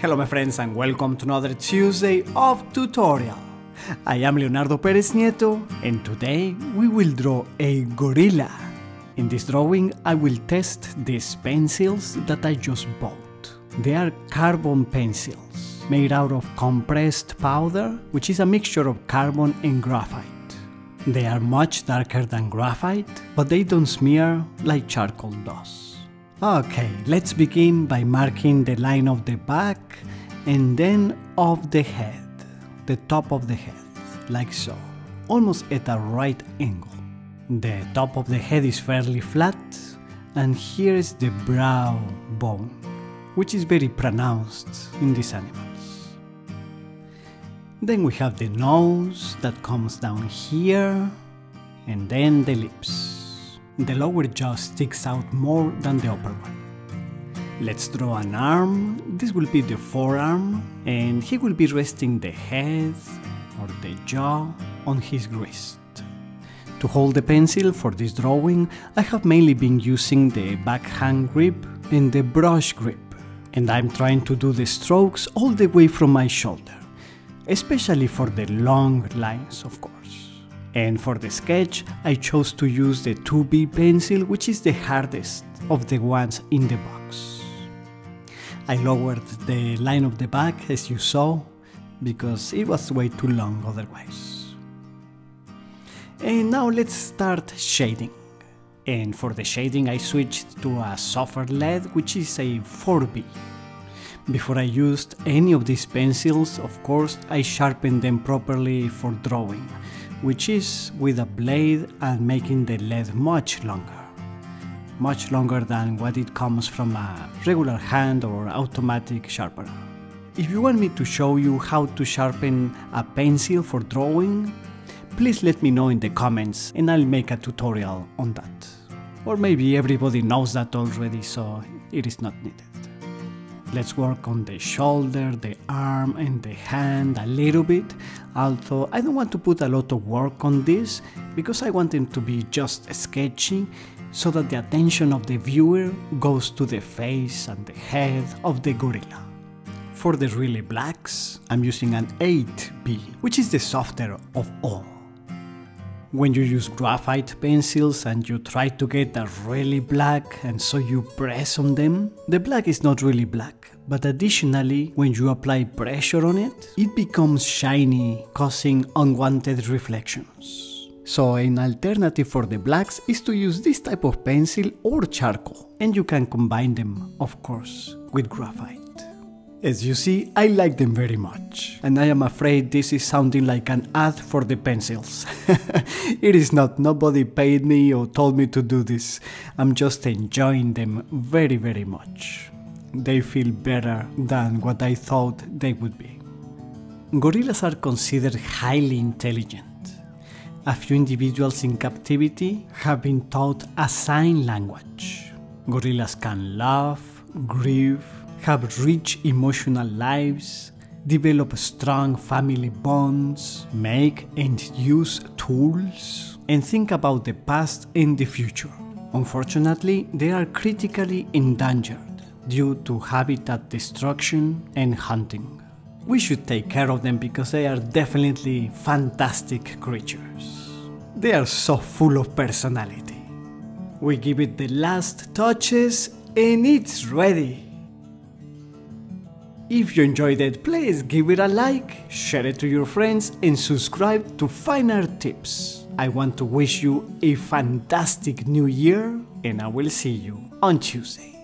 Hello my friends and welcome to another Tuesday of tutorial. I am Leonardo Pereznieto and today we will draw a gorilla. In this drawing I will test these pencils that I just bought. They are carbon pencils made out of compressed powder which is a mixture of carbon and graphite. They are much darker than graphite but they don't smear like charcoal does. Okay, let's begin by marking the line of the back and then of the head, the top of the head, like so, almost at a right angle. The top of the head is fairly flat and here is the brow bone, which is very pronounced in these animals. Then we have the nose that comes down here and then the lips the lower jaw sticks out more than the upper one. Let's draw an arm, this will be the forearm, and he will be resting the head or the jaw on his wrist. To hold the pencil for this drawing, I have mainly been using the backhand grip and the brush grip, and I'm trying to do the strokes all the way from my shoulder, especially for the long lines of course. And for the sketch, I chose to use the 2B pencil, which is the hardest of the ones in the box. I lowered the line of the back as you saw, because it was way too long otherwise. And now let's start shading. And for the shading I switched to a softer lead which is a 4B. Before I used any of these pencils, of course, I sharpened them properly for drawing, which is with a blade and making the lead much longer. Much longer than what it comes from a regular hand or automatic sharpener. If you want me to show you how to sharpen a pencil for drawing, please let me know in the comments and I'll make a tutorial on that. Or maybe everybody knows that already so it is not needed. Let's work on the shoulder, the arm and the hand a little bit, although I don't want to put a lot of work on this because I want them to be just sketching so that the attention of the viewer goes to the face and the head of the gorilla. For the really blacks, I'm using an 8B, which is the softer of all. When you use graphite pencils and you try to get a really black and so you press on them, the black is not really black, but additionally, when you apply pressure on it, it becomes shiny, causing unwanted reflections. So an alternative for the blacks is to use this type of pencil or charcoal, and you can combine them, of course, with graphite. As you see, I like them very much, and I am afraid this is sounding like an ad for the pencils. it is not, nobody paid me or told me to do this, I'm just enjoying them very very much. They feel better than what I thought they would be. Gorillas are considered highly intelligent. A few individuals in captivity have been taught a sign language. Gorillas can laugh, grieve, have rich emotional lives, develop strong family bonds, make and use tools, and think about the past and the future. Unfortunately, they are critically endangered due to habitat destruction and hunting. We should take care of them because they are definitely fantastic creatures. They are so full of personality. We give it the last touches and it's ready. If you enjoyed it, please give it a like, share it to your friends, and subscribe to Fine Art Tips. I want to wish you a fantastic new year, and I will see you on Tuesday.